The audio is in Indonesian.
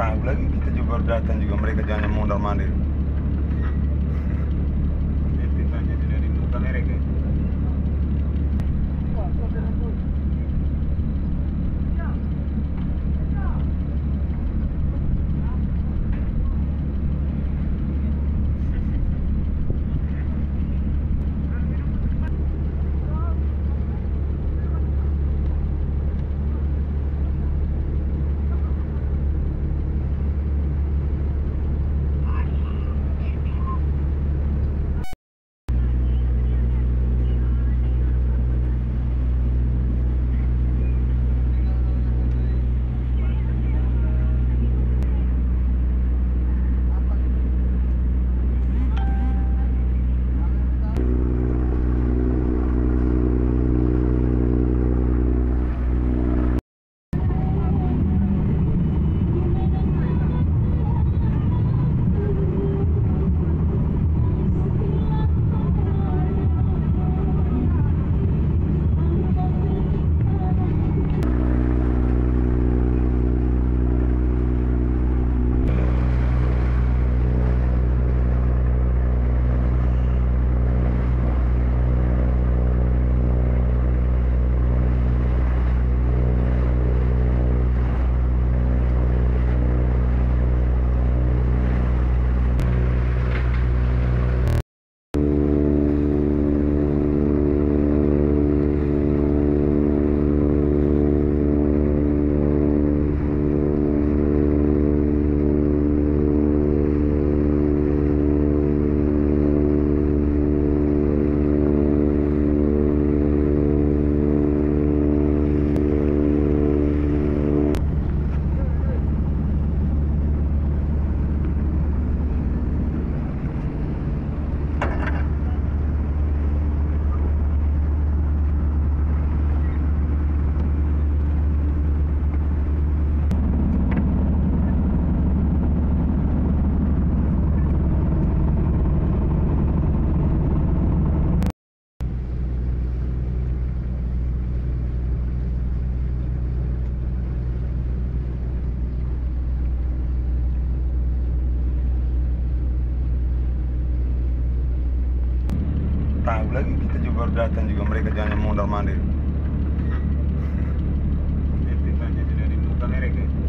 tahu lagi kita juga baru datang juga mereka jangan mundur mandir. Hmm. Itu aja dari muka mereka. lagi kita juga baru datang juga mereka jangan mundur mandir. Hmm. Itu aja dari muka mereka. Ya.